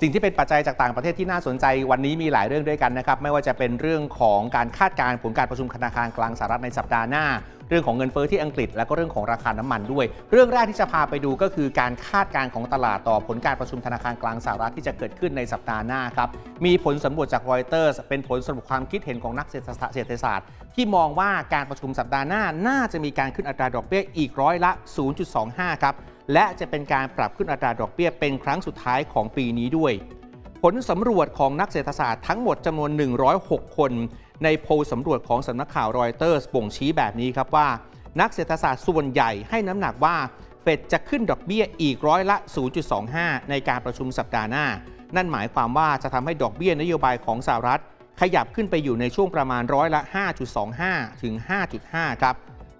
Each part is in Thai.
สิ่งที่เป็นปัจจัยจากต่างประเทศที่น่าสนใจวันนี้มีหลายเรื่องด้วยกันนะครับ ไม่ว่าจะเป็นเรื่องของการคาดการณ์ผลการประชุมธนาคารกลางสหรัฐในสัปดาห์หน้า เรื่องของเงินเฟ้อที่อังกฤษ และก็เรื่องของราคาน้ำมันด้วย เรื่องแรกที่จะพาไปดูก็คือการคาดการณ์ของตลาดต่อผลการประชุมธนาคารกลางสหรัฐที่จะเกิดขึ้นในสัปดาห์หน้าครับมีผลสำรวจจากรอยเตอร์สเป็นผลสรุปความคิดเห็นของนักเศรษฐศาสตร์ ที่มองว่าการประชุมสัปดาห์หน้าน่าจะมีการขึ้นอัตราดอกเบี้ยอีกร้อยละ 0.25 ครับ และจะเป็นการปรับขึ้นอัตราดอกเบี้ยเป็นครั้งสุดท้ายของปีนี้ด้วย ผลสำรวจของนักเศรษฐศาสตร์ทั้งหมดจำนวน 106 คน ในโพลสำรวจของสำนักข่าวรอยเตอร์สบ่งชี้แบบนี้ครับว่า นักเศรษฐศาสตร์ส่วนใหญ่ให้น้ำหนักว่าเฟดจะขึ้นดอกเบี้ยอีกร้อยละ 0.25 ในการประชุมสัปดาห์หน้า นั่นหมายความว่าจะทำให้ดอกเบี้ยนโยบายของสหรัฐ ขยับขึ้นไปอยู่ในช่วงประมาณร้อยละ 5.25 ถึง 5.5 ครับ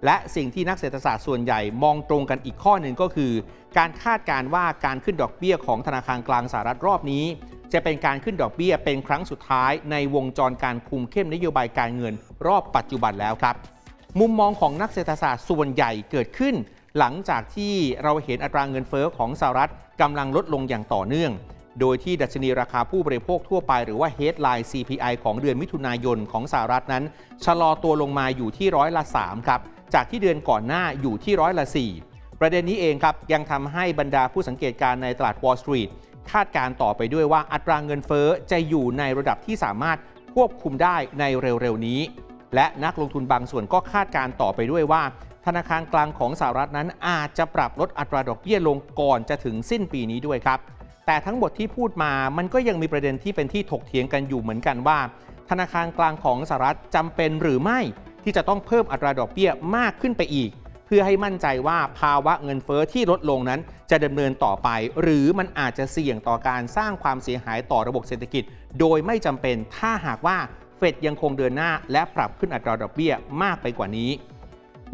และสิ่งที่นักเศรษฐศาสตร์ส่วนใหญ่มองตรงกันอีกข้อหนึ่งก็คือ การคาดการ์ว่าการขึ้นดอกเบี้ยของธนาคารกลางสหรัฐรอบนี้ จะเป็นการขึ้นดอกเบี้ยเป็นครั้งสุดท้ายในวงจรการคุมเข้มนโยบายการเงินรอบปัจจุบันแล้วครับ มุมมองของนักเศรษฐศาสตร์ส่วนใหญ่เกิดขึ้น หลังจากที่เราเห็นอัตราเงินเฟอ้อของสหรัฐกำลังลดลงอย่างต่อเนื่องโดยที่ดัชนีราคาผู้บริโภคทั่วไปหรือว่า headline CPI ของเดือนมิถุนายนของสหรัฐนั้น ชะลอตัวลงมาอยู่ที่ร้อยละ 3 ครับ จากที่เดือนก่อนหน้าอยู่ที่ร้อยละ 4 ประเด็นนี้เองครับยังทำให้บรรดาผู้สังเกตการในตลาด Wall Street คาดการต่อไปด้วยว่าอัตราเงินเฟ้อจะอยู่ในระดับที่สามารถควบคุมได้ในเร็วๆนี้ และนักลงทุนบางส่วนก็คาดการต่อไปด้วยว่า ธนาคารกลางของสหรัฐนั้นอาจจะปรับลดอัตราดอกเบี้ยลงก่อนจะถึงสิ้นปีนี้ด้วยครับ แต่ทั้งหมดที่พูดมามันก็ยังมีประเด็นที่เป็นที่ถกเถียงกันอยู่เหมือนกันว่า ธนาคารกลางของสหรัฐจำเป็นหรือไม่ ที่จะต้องเพิ่มอัตราดอกเบี้ยมากขึ้นไปอีก เพื่อให้มั่นใจว่าภาวะเงินเฟอ้อที่ลดลงนั้น จะดำเนินต่อไป หรือมันอาจจะเสี่ยงต่อการสร้างความเสียหายต่อระบบเศรษฐกิจ โดยไม่จำเป็นถ้าหากว่าเฟดยังคงเดินหน้า และปรับขึ้นอัตราดอกเบี้ยมากไปกว่านี้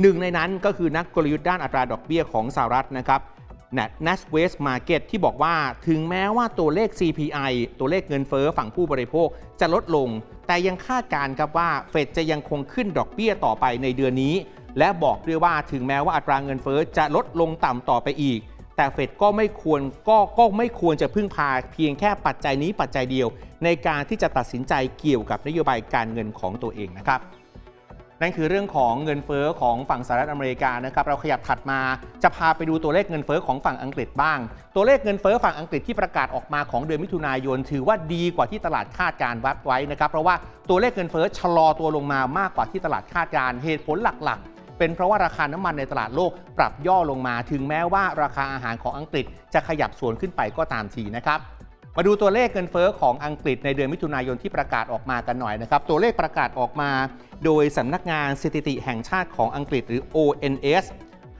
หนึ่งในนั้นก็คือนักกลยุทธ์ด้านอัตราดอกเบี้ยของสหรัฐนะครับ n a s w e s t Market ที่บอกว่าถึงแม้ว่าตัวเลข CPI ตัวเลขเงินเฟอ้อฝั่งผู้บริโภคจะลดลง แต่ยังคาดการณ์ครับว่าเฟดจะยังคงขึ้นดอกเบี้ยต่อไปในเดือนนี้ และบอกด้วยว่าถึงแม้ว่าอัตราเงินเฟ้อจะลดลงต่ำต่อไปอีก แต่เฟดก็ไม่ควรก็ก็ไม่ควรจะพึ่งพาเพียงแค่ปัจจัยนี้ปัจจัยเดียว ในการที่จะตัดสินใจเกี่ยวกับนโยบายการเงินของตัวเองนะครับ นั่นคือเรื่องของเงินเฟอ้อของฝั่งสหรัฐอเมริกานะครับเราขยับถัดมาจะพาไปดูตัวเลขเงินเฟอ้อของฝั่งอังกฤษบ้าง ตัวเลขเงินเฟอ้อฝั่งอังกฤษที่ประกาศออกมาของเดือนมิถุนายน ถือว่าดีกว่าที่ตลาดคาดการวัดไว้นะครับเพราะว่าตัวเลขเงินเฟอ้อชะลอตัวลงมามากกว่าที่ตลาดคาดการเหตุผลหลักๆเป็นเพราะว่าราคาน้ำมันในตลาดโลกปรับย่อลงมา ถึงแม้ว่าราคาอาหารของอังกฤษจะขยับส่วนขึ้นไปก็ตามทีนะครับ มาดูตัวเลขเงินเฟอ้อของอังกฤษในเดือนมิถุนายนที่ประกาศออกมากันหน่อยนะครับ ตัวเลขประกาศออกมา โดยสำนักงานสถิติแห่งชาติของอังกฤษหรือ ONS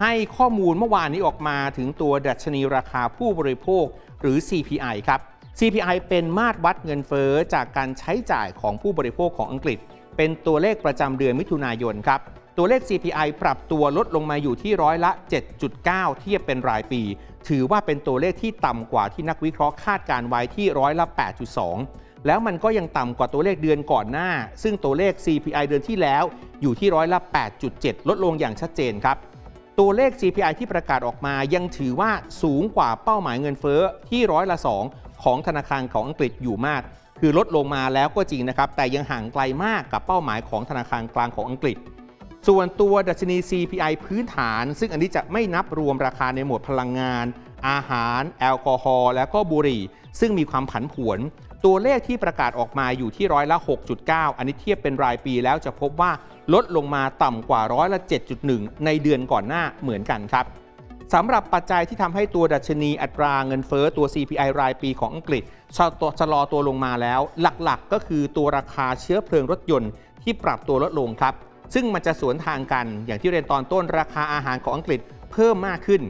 ให้ข้อมูลเมื่อวานนี้ออกมาถึงตัวดัชนีราคาผู้บริโภคหรือ CPI ครับ CPI เป็นมาตรวัดเงินเฟอ้อจากการใช้จ่ายของผู้บริโภคของอังกฤษ เป็นตัวเลขประจำเดือนมิถุนายนครับ ตัวเลข CPI ปรับตัวลดลงมาอยู่ที่ร้อยละ 7.9 เทียบเป็นรายปี ถือว่าเป็นตัวเลขที่ต่ำกว่าที่นักวิเคราะห์คาดการไว้ที่ร้อยละ 8.2 แล้วมันก็ยังต่ำกว่าตัวเลขเดือนก่อนหน้า ซึ่งตัวเลข CPI เดือนที่แล้วอยู่ที่ร้อยละ 8.7 ลดลงอย่างชัดเจนครับ ตัวเลข CPI ที่ประกาศออกมายังถือว่าสูงกว่าเป้าหมายเงินเฟ้อที่ร้อยละ 2 ของธนาคารของอังกฤษอยู่มาก คือลดลงมาแล้วก็จริงนะครับ แต่ยังห่างไกลมากกับเป้าหมายของธนาคารกลางของอังกฤษ ส่วนตัวดัชนี CPI พื้นฐาน ซึ่งอันนี้จะไม่นับรวมราคาในหมวดพลังงาน อาหาร แอลกอฮอล์และก็บุหรี่ ซึ่งมีความผันผวน ตัวเลขที่ประกาศออกมาอยู่ที่ร้อยละ 6.9 อันนี้เทียบเป็นรายปีแล้วจะพบว่าลดลงมาต่ำกว่าร้อยละ 7.1 ในเดือนก่อนหน้าเหมือนกันครับสำหรับปัจจัยที่ทำให้ตัวดัชนีอัตราเงินเฟอ้อตัว CPI รายปีของอังกฤษชะลอตัวลงมาแล้ว หลักๆ ก็คือตัวราคาเชื้อเพลิงรถยนต์ที่ปรับตัวลดลงครับ ซึ่งมันจะสวนทางกันอย่างที่เรียนตอนต้นราคาอาหารของอังกฤษเพิ่มมากขึ้น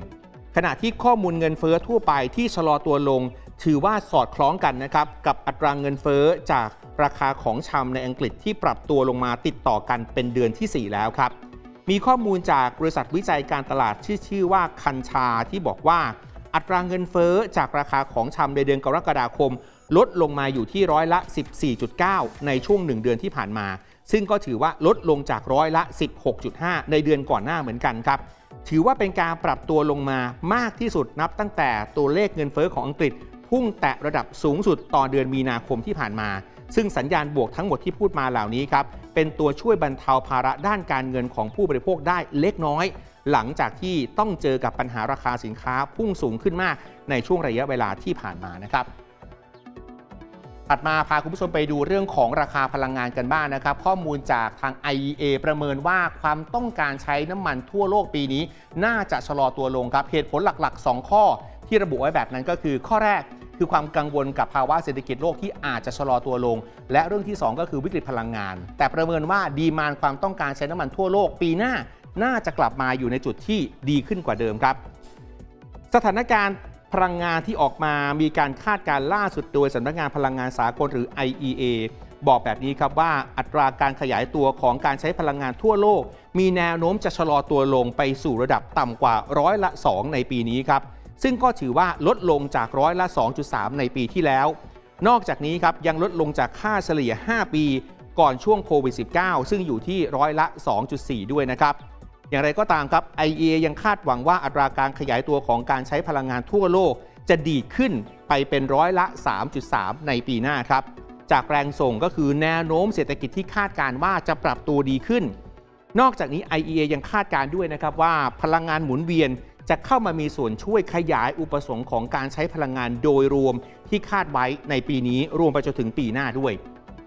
ขณะที่ข้อมูลเงินเฟอ้อทั่วไปที่ชะลอตัวลง ถือว่าสอดคล้องกันนะครับกับอัตรางเงินเฟอ้อจากราคาของชำในอังกฤษที่ปรับตัวลงมาติดต่อกันเป็นเดือนที่ 4 แล้วครับ มีข้อมูลจากบริษัทวิจัยการตลาดชื่อชื่อว่าคันชาที่บอกว่า อัตราเงินเฟอ้อจากราคาของชำในเดือนกรกฎาคม ลดลงมาอยู่ที่ร้อยละ 14.9 ในช่วง 1 เดือนที่ผ่านมา ซึ่งก็ถือว่าลดลงจากร้อยละ 16.5 ในเดือนก่อนหน้าเหมือนกันครับ ถือว่าเป็นการปรับตัวลงมามากที่สุดนับตั้งแต่ตัวเลขเงินเฟอ้อของอังกฤษพพุ่งแตะระดับสูงสุดต่อเดือนมีนาคมที่ผ่านมา ซึ่งสัญญาณบวกทั้งหมดที่พูดมาเหล่านี้ครับ เป็นตัวช่วยบรรเทาภาระด้านการเงินของผู้บริโภคได้เล็กน้อย หลังจากที่ต้องเจอกับปัญหาราคาสินค้าพุ่งสูงขึ้นมากในช่วงระยะเวลาที่ผ่านมานะครับ ถัดมาพาคุณผู้ชมไปดูเรื่องของราคาพลังงานกันบ้างนนะครับ ข้อมูลจากทาง IEA ประเมินว่าความต้องการใช้น้ำมันทั่วโลกปีนี้ น่าจะชะลอตัวลงครับ เหตุผลหลัก ๆ 2 ข้อที่ระบุไว้แบบนั้นก็คือข้อแรกคือความกังวลกับภาวะเศรษฐกิจโลกที่อาจจะชะลอตัวลง และเรื่องที่ 2 ก็คือวิกฤตพลังงาน แต่ประเมินว่าดีมานความต้องการใช้น้ำมันทั่วโลกปีหน้า น่าจะกลับมาอยู่ในจุดที่ดีขึ้นกว่าเดิมครับ สถานการณ์ พลังงานที่ออกมามีการคาดการล่าสุดโดยสำนักงานพลังงานสากลหรือ IEA บอกแบบนี้ครับว่าอัตราการขยายตัวของการใช้พลังงานทั่วโลก มีแนวโน้มจะชะลอตัวลงไปสู่ระดับต่ำกว่าร้อยละ 2 ในปีนี้ครับ ซึ่งก็ถือว่าลดลงจากร้อยละ 2.3 ในปีที่แล้ว นอกจากนี้ครับยังลดลงจากค่าเฉลี่ย 5 ปี ก่อนช่วงโควิด -19 ซึ่งอยู่ที่ร้อยละ 2.4 ด้วยนะครับ อย่างไรก็ตามครับ IEA ยังคาดหวังว่าอัตราการขยายตัวของการใช้พลังงานทั่วโลก จะดีขึ้นไปเป็นร้อยละ 3.3 ในปีหน้าครับ จากแรงส่งก็คือแนวโน้มเศรษฐกิจที่คาดการว่าจะปรับตัวดีขึ้น นอกจากนี้ IEA ยังคาดการด้วยนะครับว่าพลังงานหมุนเวียนจะเข้ามามีส่วนช่วยขยายอุปสงค์ของการใช้พลังงานโดยรวมที่คาดไว้ในปีนี้รวมไปจนถึงปีหน้าด้วย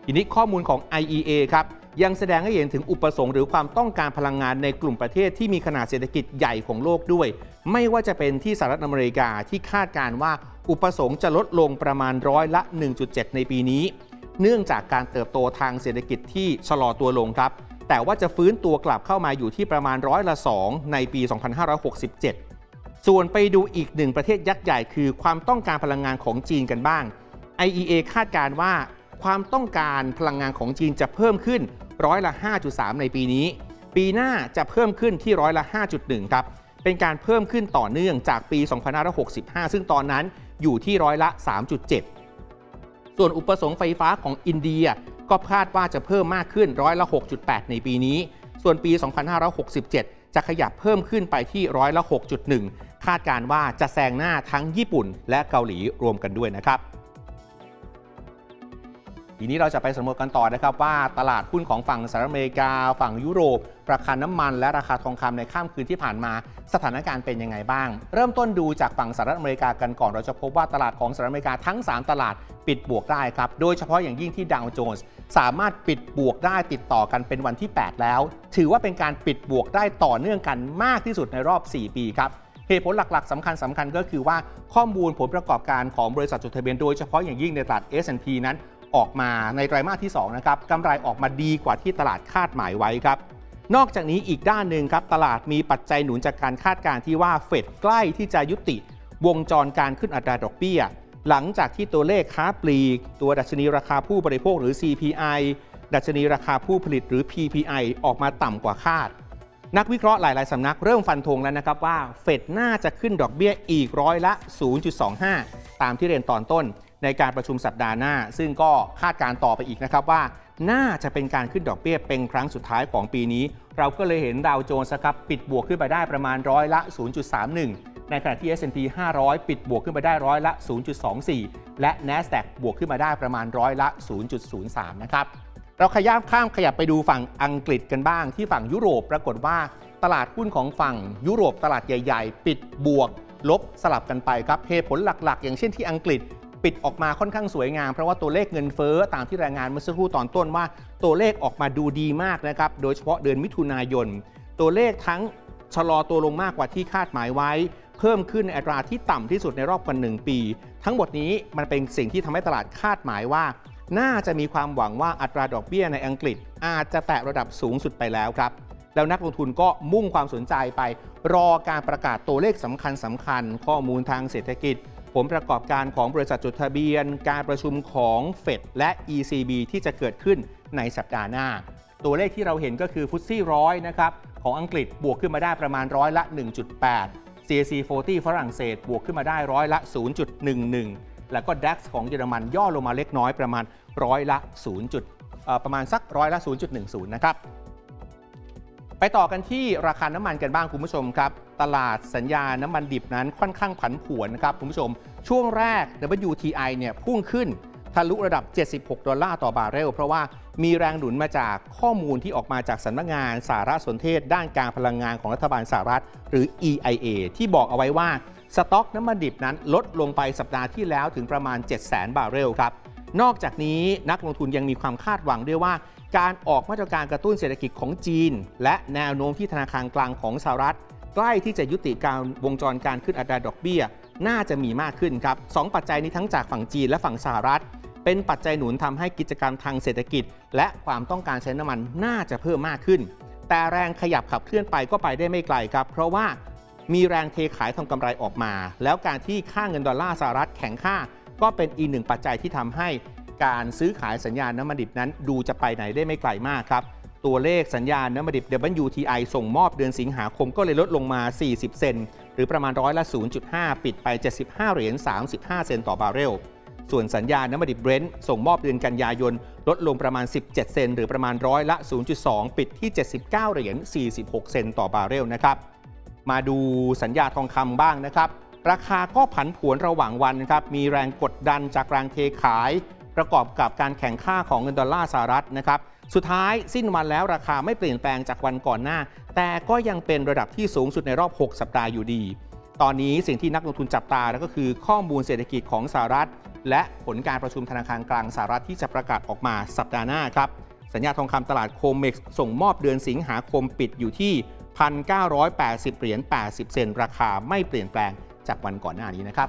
ทีนี้ข้อมูลของ IEA ครับ ยังแสดงให้เห็นถึงอุปสงค์หรือความต้องการพลังงานในกลุ่มประเทศที่มีขนาดเศรษฐกิจใหญ่ของโลกด้วย ไม่ว่าจะเป็นที่สหรัฐอเมริกาที่คาดการว่าอุปสงค์จะลดลงประมาณร้อยละ 1.7 ในปีนี้ เนื่องจากการเติบโตทางเศรษฐกิจที่ชะลอตัวลงครับ แต่ว่าจะฟื้นตัวกลับเข้ามาอยู่ที่ประมาณร้อยละ 2 ในปี 2567 ส่วนไปดูอีกหนึ่งประเทศยักษ์ใหญ่คือความต้องการพลังงานของจีนกันบ้าง IEA คาดการว่าความต้องการพลังงานของจีนจะเพิ่มขึ้น ร้อยละ 5.3 ในปีนี้ ปีหน้าจะเพิ่มขึ้นที่ร้อยละ 5.1 ครับ เป็นการเพิ่มขึ้นต่อเนื่องจากปี 2565 ซึ่งตอนนั้นอยู่ที่ร้อยละ 3.7 ส่วนอุปสงค์ไฟฟ้าของอินเดียก็คาดว่าจะเพิ่มมากขึ้นร้อยละ 6.8 ในปีนี้ ส่วนปี 2567 จะขยับเพิ่มขึ้นไปที่ร้อยละ 6.1 คาดการว่าจะแซงหน้าทั้งญี่ปุ่นและเกาหลีรวมกันด้วยนะครับ ทีนี้เราจะไปสำรวจกันต่อนะครับว่าตลาดหุ้นของฝั่งสหรัฐอเมริกา ฝั่งยุโรป ราคาน้ำมัน และราคาทองคำในข้ามคืนที่ผ่านมา สถานการณ์เป็นยังไงบ้าง เริ่มต้นดูจากฝั่งสหรัฐอเมริกากันก่อนเราจะพบว่าตลาดของสหรัฐอเมริกาทั้ง 3 ตลาดปิดบวกได้ครับ โดยเฉพาะอย่างยิ่งที่ดาวโจนส์สามารถปิดบวกได้ติดต่อกันเป็นวันที่ 8 แล้ว ถือว่าเป็นการปิดบวกได้ต่อเนื่องกันมากที่สุดในรอบ 4 ปีครับเหตุผลหลักๆสำคัญสำคัญก็คือว่าข้อมูลผลประกอบการของบริษัทจดทะเบียนโดยเฉพาะอย่างยิ่งในตลาด S&P นั้น ออกมาในไตรมาสที่2นะครับกำไรออกมาดีกว่าที่ตลาดคาดหมายไว้ครับ นอกจากนี้อีกด้านหนึ่งครับตลาดมีปัจจัยหนุนจากการคาดการณ์ที่ว่าเฟดใกล้ที่จะยุติ วงจรการขึ้นอัตราดอกเบี้ย หลังจากที่ตัวเลขค้าปลีก ตัวดัชนีราคาผู้บริโภคหรือ CPI ดัชนีราคาผู้ผลิตหรือ PPI ออกมาต่ำกว่าคาด นักวิเคราะห์หลาย ๆ สำนักเริ่มฟันธงแล้วนะครับว่าเฟดน่าจะขึ้นดอกเบี้ยอีกร้อยละ 0.25 ตามที่เรียนตอนต้น ในการประชุมสัปดาห์หน้า ซึ่งก็คาดการต่อไปอีกนะครับว่า น่าจะเป็นการขึ้นดอกเบี้ยเป็นครั้งสุดท้ายของปีนี้ เราก็เลยเห็นดาวโจนส์ครับปิดบวกขึ้นไปได้ประมาณร้อยละ 0.31 ในขณะที่ S&P 500 ปิดบวกขึ้นไปได้ร้อยละ 0.24 และ NASDAQ บวกขึ้นมาได้ประมาณร้อยละ 0.03 นะครับเราขยับข้ามขยับไปดูฝั่งอังกฤษกันบ้าง ที่ฝั่งยุโรปปรากฏว่าตลาดหุ้นของฝั่งยุโรปตลาดใหญ่ ๆ ปิดบวกลบสลับกันไปครับเหตุผลหลักๆ อย่างเช่นที่อังกฤษ ปิดออกมาค่อนข้างสวยงาม เพราะว่าตัวเลขเงินเฟ้อตามที่รายงานเมื่อสักครู่ตอนต้นว่า ตัวเลขออกมาดูดีมากนะครับ โดยเฉพาะเดือนมิถุนายน ตัวเลขทั้งชะลอตัวลงมากกว่าที่คาดหมายไว้ เพิ่มขึ้นในอัตราที่ต่ำที่สุดในรอบกว่าหนึ่งปี ทั้งหมดนี้มันเป็นสิ่งที่ทำให้ตลาดคาดหมายว่า น่าจะมีความหวังว่าอัตราดอกเบี้ยในอังกฤษ อาจจะแตะระดับสูงสุดไปแล้วครับแล้วนักลงทุนก็มุ่งความสนใจไป รอการประกาศตัวเลขสำคัญสำคัญ ข้อมูลทางเศรษฐกิจ ผลประกอบการของบริษัทจดทะเบียน การประชุมของเฟดและ ECB ที่จะเกิดขึ้นในสัปดาห์หน้า ตัวเลขที่เราเห็นก็คือฟุตซี่ร้อยนะครับของอังกฤษบวกขึ้นมาได้ประมาณร้อยละ 1.8 CAC 40 ฝรั่งเศสบวกขึ้นมาได้ร้อยละ 0.11 แล้วก็ DAX ของเยอรมันย่อลงมาเล็กน้อยประมาณร้อยละ 0. ประมาณสักร้อยละ 0.10 นะครับ ไปต่อกันที่ราคาน้ำมันกันบ้างคุณผู้ชมครับ ตลาดสัญญาน้ำมันดิบนั้นค่อนข้างผันผวนนะครับคุณผู้ชม ช่วงแรก WTI เนี่ยพุ่งขึ้นทะลุระดับ 76 ดอลลาร์ต่อบาร์เรล เพราะว่ามีแรงหนุนมาจากข้อมูลที่ออกมาจากสำนักงานสารสนเทศ ด้านการพลังงานของรัฐบาลสหรัฐ หรือ EIA ที่บอกเอาไว้ว่า สต็อกน้ำมันดิบนั้นลดลงไปสัปดาห์ที่แล้วถึงประมาณ 700,000 บาร์เรลครับ นอกจากนี้นักลงทุนยังมีความคาดหวังด้วยว่า การออกมาตรการกระตุ้นเศรษฐกิจของจีน และแนวโน้มที่ธนาคารกลางของสหรัฐ ใกล้ที่จะยุติการวงจรการขึ้นอัตราดอกเบี้ย น่าจะมีมากขึ้นครับสองปัจจัยนี้ทั้งจากฝั่งจีนและฝั่งสหรัฐ เป็นปัจจัยหนุนทำให้กิจกรรมทางเศรษฐกิจ และความต้องการใช้น้ำมันน่าจะเพิ่มมากขึ้น แต่แรงขยับขับเคลื่อนไปก็ไปได้ไม่ไกลครับ เพราะว่ามีแรงเทขายทำกำไรออกมา แล้วการที่ค่าเงินดอลลาร์สหรัฐแข็งค่า ก็เป็นอีกหนึ่งปัจจัยที่ทำให้การซื้อขายสัญญาณน้ำมันดิบนั้น ดูจะไปไหนได้ไม่ไกลมากครับ ตัวเลขสัญญาณน้ำมันดิบ WTI ส่งมอบเดือนสิงหาคมก็เลยลดลงมา 40 เซนหรือประมาณร้อยละ 0.5 ปิดไป 75 เหรียญ 35 เซนต์ต่อบาร์เรล ส่วนสัญญาณน้ำมันดิบเบรนท์ส่งมอบเดือนกันยายน ลดลงประมาณ 17 เซนหรือประมาณร้อยละ 0.2 ปิดที่ 79 เหรียญ 46 เซนต์ต่อบาร์เรลนะครับ มาดูสัญญาทองคำบ้างนะครับ ราคาก็ผันผวนระหว่างวันนะครับ มีแรงกดดันจากแรงเทขาย ประกอบกับการแข่งค่าของเงินดอลลาร์สหรัฐนะครับ สุดท้ายสิ้นวันแล้วราคาไม่เปลี่ยนแปลงจากวันก่อนหน้า แต่ก็ยังเป็นระดับที่สูงสุดในรอบ 6 สัปดาห์อยู่ดี ตอนนี้สิ่งที่นักลงทุนจับตาแล้วก็คือข้อมูลเศรษฐกิจของสหรัฐ และผลการประชุมธนาคารกลางสหรัฐที่จะประกาศออกมาสัปดาห์หน้าครับ สัญญาทองคำตลาดโคมเม็กซ์ส่งมอบเดือนสิงหาคมปิดอยู่ที่ 1,980 เหรียญ 80 เซนราคาไม่เปลี่ยนแปลง จากวันก่อนหน้านี้นะครับ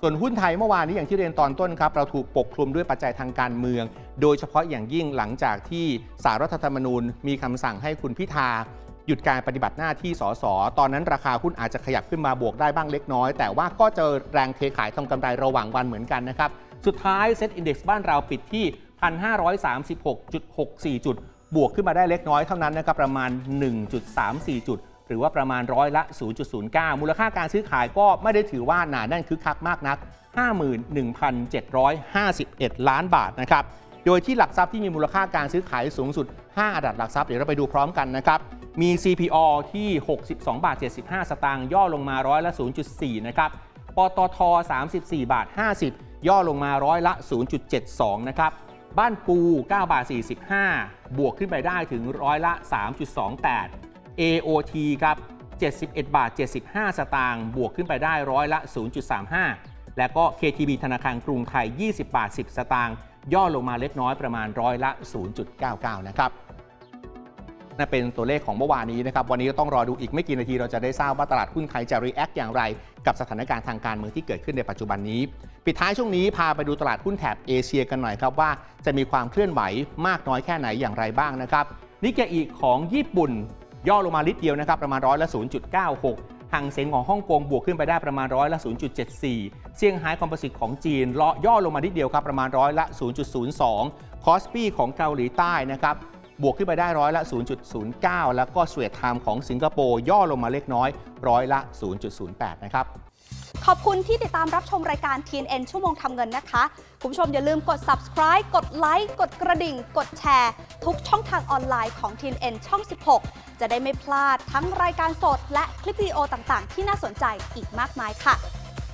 ส่วนหุ้นไทยเมื่อวานนี้อย่างที่เรียนตอนต้นครับเราถูกปกคลุมด้วยปัจจัยทางการเมือง โดยเฉพาะอย่างยิ่งหลังจากที่สารรัฐธรรมนูญ มีคำสั่งให้คุณพิธาหยุดการปฏิบัติหน้าที่สส ตอนนั้นราคาหุ้นอาจจะขยับขึ้นมาบวกได้บ้างเล็กน้อย แต่ว่าก็เจอแรงเทขายทำกำไรระหว่างวันเหมือนกันนะครับ สุดท้ายเซ็ตอินดี x บ้านเราปิดที่ 1,536.64 จุด บวกขึ้นมาได้เล็กน้อยเท่านั้นนะครับประมาณ 1.34 จุด หรือว่าประมาณร้อยละ 0.09 มูลค่าการซื้อขายก็ไม่ได้ถือว่าหนาแน่นคึกคักมากนัก 51,751 ล้านบาทนะครับ โดยที่หลักทรัพย์ที่มีมูลค่าการซื้อขายสูงสุด 5 อันดับหลักทรัพย์เดี๋ยวเราไปดูพร้อมกันนะครับมี CPO ที่ 62 บาท 75 สตางค์ ย่อลงมาร้อยละ 0.4 นะครับ ปตท 34 บาท 50 ย่อลงมาร้อยละ 0.72 นะครับ บ้านปู 9 บาท 45 บวกขึ้นไปได้ถึงร้อยละ 3.28 AOT ครับ 71 บาท 75 สตางค์บวกขึ้นไปได้ร้อยละ 0.35 และก็ KTB ธนาคารกรุงไทย 20 บาท 10 สตางค์ย่อลงมาเล็กน้อยประมาณร้อยละ 0.99 นะครับนั่นเป็นตัวเลขของเมื่อวานนี้นะครับ วันนี้ก็ต้องรอดูอีกไม่กี่นาทีเราจะได้ทราบว่าตลาดหุ้นไทยจะ react อย่างไร กับสถานการณ์ทางการเมืองที่เกิดขึ้นในปัจจุบันนี้ ปิดท้ายช่วงนี้พาไปดูตลาดหุ้นแถบเอเชียกันหน่อยครับว่าจะมีความเคลื่อนไหวมากน้อยแค่ไหนอย่างไรบ้างนะครับนิกเกอิของญี่ปุ่น ย่อลงมานิดเดียวนะครับประมาณร้อยละ 0.96ฮั่งเส็งของฮ่องกงบวกขึ้นไปได้ประมาณร้อยละ 0.74 เซี่ยงไฮ้ Composite ของจีนเลาะย่อลงมานิดเดียวครับประมาณร้อยละ 0.02 คอสปีของเกาหลีใต้นะครับบวกขึ้นไปได้ร้อยละ 0.09 แล้วก็ Straits Times ของสิงคโปร์ย่อลงมาเล็กน้อยร้อยละ 0.08 นะครับ ขอบคุณที่ติดตามรับชมรายการ TNN ชั่วโมงทำเงินนะคะ คุณผู้ชมอย่าลืมกด subscribe กดไลค์กดกระดิ่ง กดแชร์ ทุกช่องทางออนไลน์ของ TNN ช่อง 16 จะได้ไม่พลาดทั้งรายการสด และคลิปวิดีโอต่างๆ ที่น่าสนใจอีกมากมายค่ะ